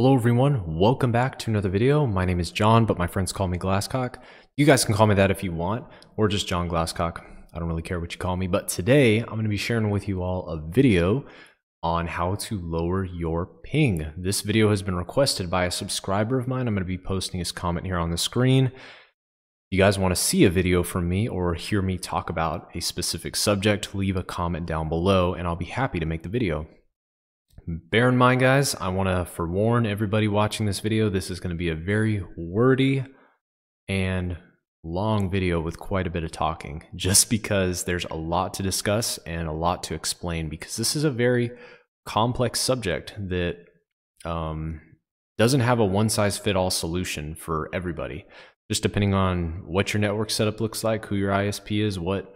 Hello everyone, welcome back to another video. My name is John, but my friends call me Glasscock. You guys can call me that if you want, or just John Glasscock. I don't really care what you call me, but today I'm going to be sharing with you all a video on how to lower your ping. This video has been requested by a subscriber of mine. I'm going to be posting his comment here on the screen. If you guys want to see a video from me or hear me talk about a specific subject, leave a comment down below and I'll be happy to make the video. Bear in mind, guys, I want to forewarn everybody watching this video, this is going to be a very wordy and long video with quite a bit of talking, just because there's a lot to discuss and a lot to explain, because this is a very complex subject that um, doesn't have a one-size-fit-all solution for everybody. Just depending on what your network setup looks like, who your ISP is, what,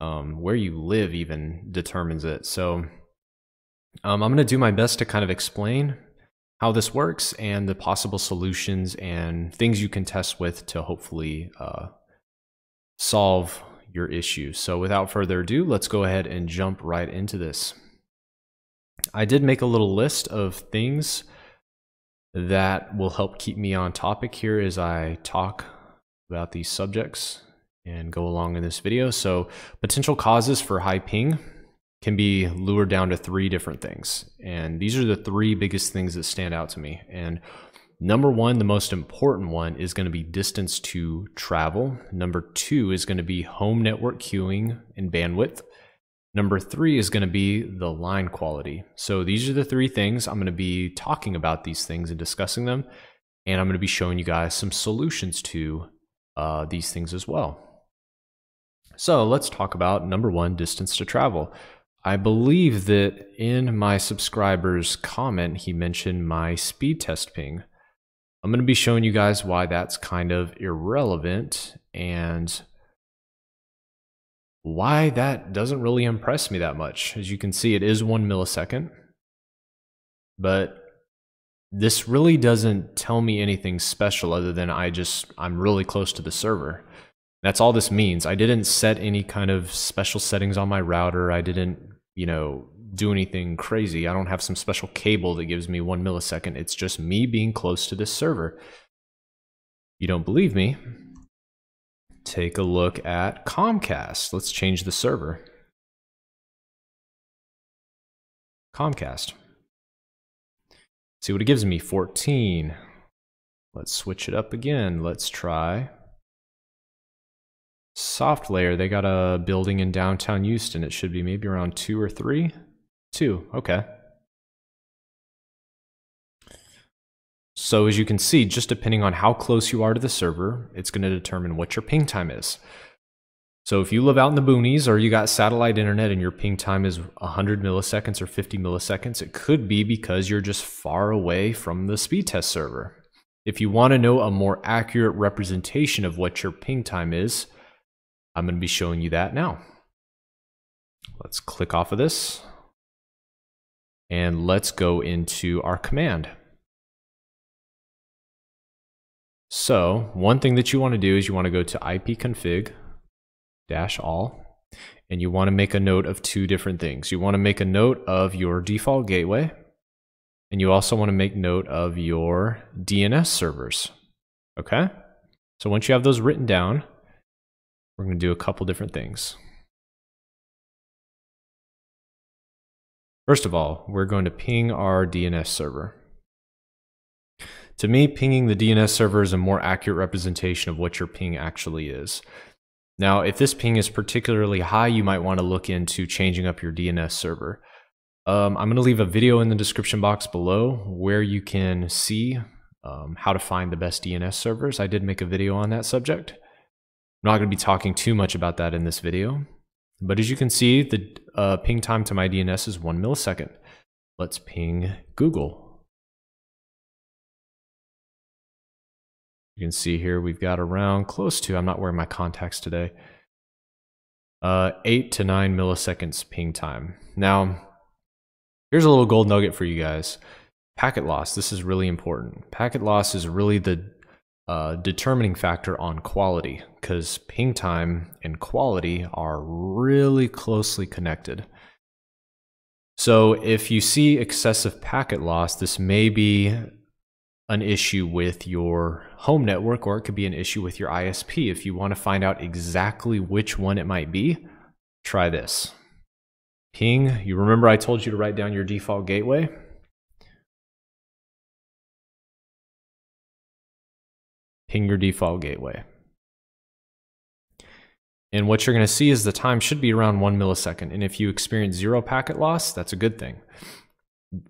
um, where you live even determines it. So um, I'm going to do my best to kind of explain how this works and the possible solutions and things you can test with to hopefully uh, solve your issue. So without further ado, let's go ahead and jump right into this. I did make a little list of things that will help keep me on topic here as I talk about these subjects and go along in this video. So potential causes for high ping can be lured down to three different things. And these are the three biggest things that stand out to me. And number one, the most important one is going to be distance to travel. Number two is going to be home network queuing and bandwidth. Number three is going to be the line quality. So these are the three things. I'm going to be talking about these things and discussing them. And I'm going to be showing you guys some solutions to uh, these things as well. So let's talk about number one, distance to travel. I believe that in my subscriber's comment, he mentioned my speed test ping. I'm going to be showing you guys why that's kind of irrelevant and why that doesn't really impress me that much. As you can see, it is one millisecond, but this really doesn't tell me anything special other than I just, I'm really close to the server. That's all this means. I didn't set any kind of special settings on my router. I didn't you know, do anything crazy. I don't have some special cable that gives me one millisecond. It's just me being close to this server. You don't believe me? Take a look at Comcast. Let's change the server. Comcast. See what it gives me, 14. Let's switch it up again. Let's try SoftLayer, they got a building in downtown Houston. It should be maybe around two or three. Two, okay. So as you can see, just depending on how close you are to the server, it's going to determine what your ping time is. So if you live out in the boonies or you got satellite internet and your ping time is 100 milliseconds or 50 milliseconds, it could be because you're just far away from the speed test server. If you want to know a more accurate representation of what your ping time is, I'm going to be showing you that now. Let's click off of this and let's go into our command. So one thing that you want to do is you want to go to ipconfig dash all and you want to make a note of two different things. You want to make a note of your default gateway and you also want to make note of your DNS servers. Okay? So once you have those written down, we're going to do a couple different things. First of all, we're going to ping our DNS server. To me, pinging the DNS server is a more accurate representation of what your ping actually is. Now, if this ping is particularly high, you might want to look into changing up your DNS server. Um, I'm going to leave a video in the description box below where you can see um, how to find the best DNS servers. I did make a video on that subject. I'm not going to be talking too much about that in this video, but as you can see, the uh, ping time to my DNS is one millisecond. Let's ping Google. You can see here we've got around close to, I'm not wearing my contacts today, uh, 8 to 9 milliseconds ping time. Now, here's a little gold nugget for you guys. Packet loss, this is really important. Packet loss is really the uh, determining factor on quality because ping time and quality are really closely connected. So if you see excessive packet loss, this may be an issue with your home network or it could be an issue with your ISP. If you want to find out exactly which one it might be, try this. Ping, you remember I told you to write down your default gateway? Ping your default gateway. And what you're going to see is the time should be around one millisecond. And if you experience zero packet loss, that's a good thing.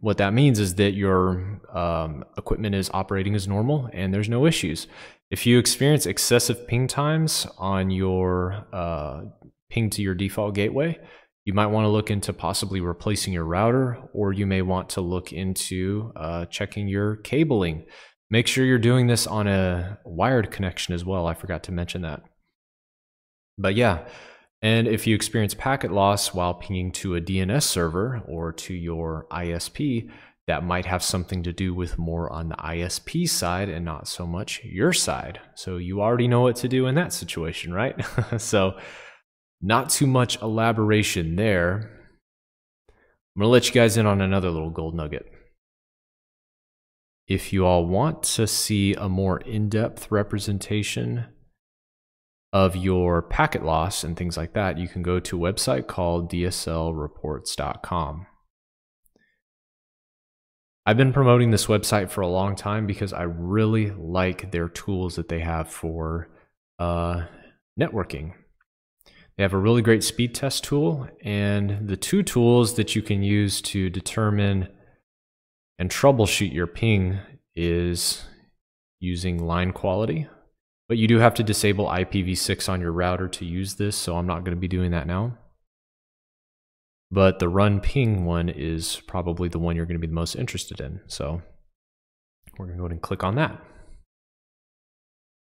What that means is that your um, equipment is operating as normal and there's no issues. If you experience excessive ping times on your uh, ping to your default gateway, you might want to look into possibly replacing your router, or you may want to look into uh, checking your cabling. Make sure you're doing this on a wired connection as well. I forgot to mention that. But yeah, and if you experience packet loss while pinging to a DNS server or to your ISP, that might have something to do with more on the ISP side and not so much your side. So you already know what to do in that situation, right? so not too much elaboration there. I'm going to let you guys in on another little gold nugget. If you all want to see a more in-depth representation of your packet loss and things like that, you can go to a website called dslreports.com. I've been promoting this website for a long time because I really like their tools that they have for uh, networking. They have a really great speed test tool and the two tools that you can use to determine and troubleshoot your ping is using line quality, but you do have to disable IPv6 on your router to use this, so I'm not going to be doing that now. But the run ping one is probably the one you're going to be the most interested in. So we're going to go ahead and click on that.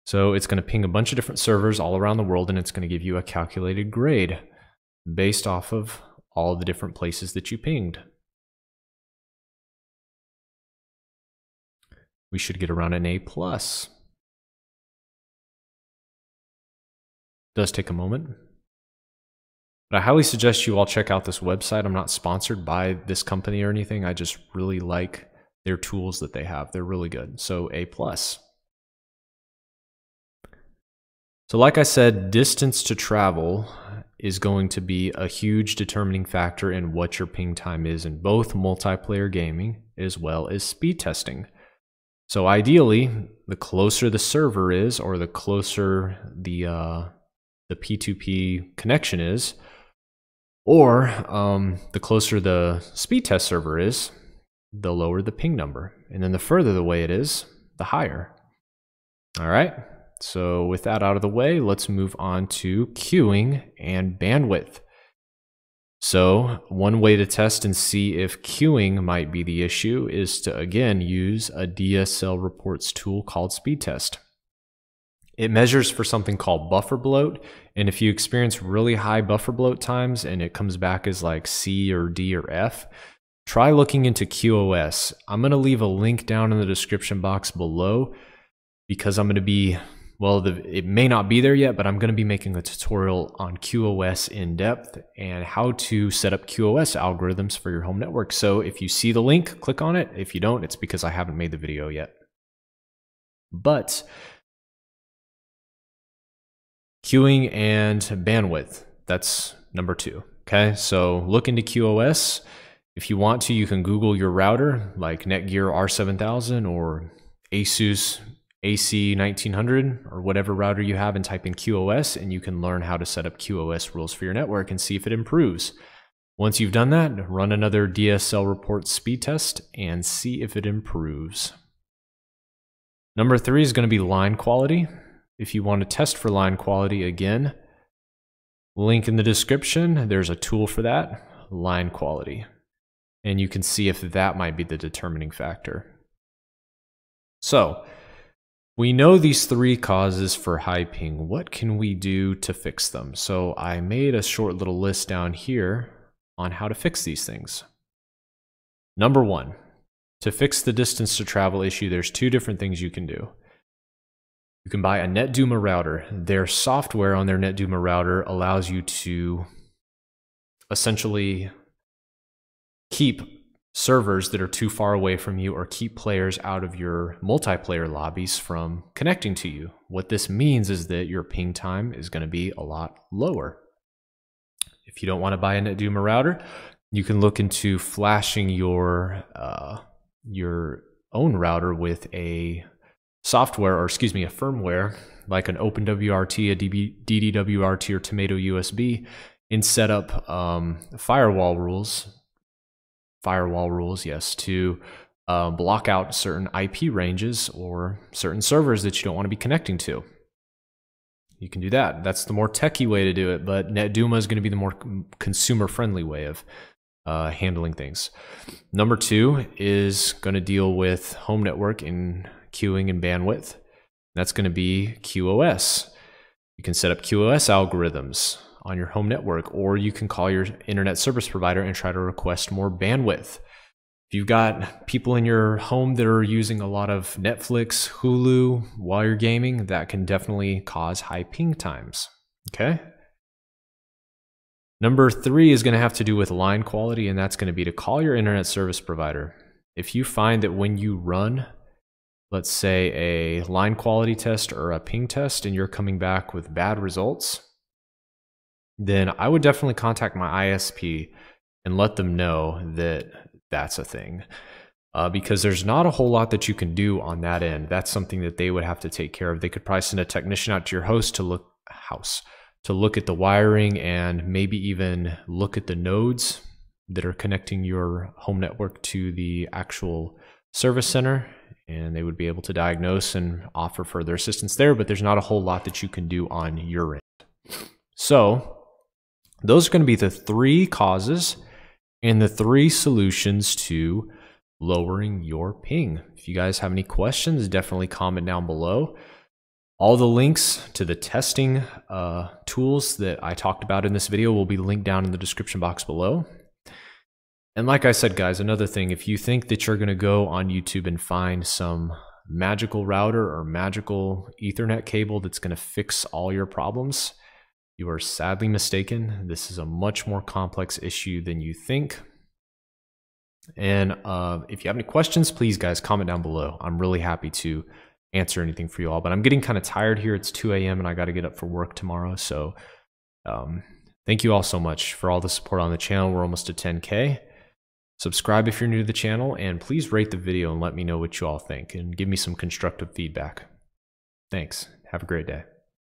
So it's going to ping a bunch of different servers all around the world and it's going to give you a calculated grade based off of all the different places that you pinged. We should get around an A plus. does take a moment. But I highly suggest you all check out this website. I'm not sponsored by this company or anything. I just really like their tools that they have. They're really good. So A plus. So like I said, distance to travel is going to be a huge determining factor in what your ping time is in both multiplayer gaming as well as speed testing. So ideally, the closer the server is or the closer the uh, the P2P connection is, or um, the closer the speed test server is, the lower the ping number. And then the further the way it is, the higher. All right. So with that out of the way, let's move on to queuing and bandwidth. So one way to test and see if queuing might be the issue is to again use a DSL reports tool called speed test. It measures for something called buffer bloat. And if you experience really high buffer bloat times and it comes back as like C or D or F, try looking into QoS. I'm going to leave a link down in the description box below because I'm going to be, well, the, it may not be there yet, but I'm going to be making a tutorial on QoS in depth and how to set up QoS algorithms for your home network. So if you see the link, click on it. If you don't, it's because I haven't made the video yet. But Queuing and bandwidth, that's number two. Okay, so look into QoS. If you want to, you can Google your router like Netgear R7000 or Asus AC1900 or whatever router you have and type in QoS and you can learn how to set up QoS rules for your network and see if it improves. Once you've done that, run another DSL report speed test and see if it improves. Number three is going to be line quality. If you want to test for line quality again, link in the description, there's a tool for that, line quality. And you can see if that might be the determining factor. So, we know these three causes for high ping. What can we do to fix them? So I made a short little list down here on how to fix these things. Number one, to fix the distance to travel issue, there's two different things you can do. You can buy a NetDuma router. Their software on their NetDuma router allows you to essentially keep servers that are too far away from you or keep players out of your multiplayer lobbies from connecting to you. What this means is that your ping time is going to be a lot lower. If you don't want to buy a NetDuma router, you can look into flashing your uh, your own router with a software, or excuse me, a firmware like an OpenWRT, a DDWRT, or Tomato USB, and set up um, firewall rules firewall rules, yes, to uh, block out certain IP ranges or certain servers that you don't want to be connecting to. You can do that. That's the more techie way to do it, but NetDuma is going to be the more consumer friendly way of uh, handling things. Number two is going to deal with home network and queuing and bandwidth. That's going to be QoS. You can set up QoS algorithms on your home network, or you can call your internet service provider and try to request more bandwidth. If you've got people in your home that are using a lot of Netflix, Hulu while you're gaming, that can definitely cause high ping times. Okay. Number three is going to have to do with line quality, and that's going to be to call your internet service provider. If you find that when you run, let's say, a line quality test or a ping test, and you're coming back with bad results, then I would definitely contact my ISP and let them know that that's a thing. Uh, because there's not a whole lot that you can do on that end. That's something that they would have to take care of. They could probably send a technician out to your host to look house to look at the wiring and maybe even look at the nodes that are connecting your home network to the actual service center and they would be able to diagnose and offer further assistance there but there's not a whole lot that you can do on your end so those are going to be the three causes and the three solutions to lowering your ping. If you guys have any questions, definitely comment down below. All the links to the testing uh, tools that I talked about in this video will be linked down in the description box below. And like I said, guys, another thing, if you think that you're going to go on YouTube and find some magical router or magical Ethernet cable that's going to fix all your problems, you are sadly mistaken. This is a much more complex issue than you think. And uh, if you have any questions, please, guys, comment down below. I'm really happy to answer anything for you all. But I'm getting kind of tired here. It's 2 a.m. and I got to get up for work tomorrow. So um, thank you all so much for all the support on the channel. We're almost to 10K. Subscribe if you're new to the channel, and please rate the video and let me know what you all think and give me some constructive feedback. Thanks. Have a great day.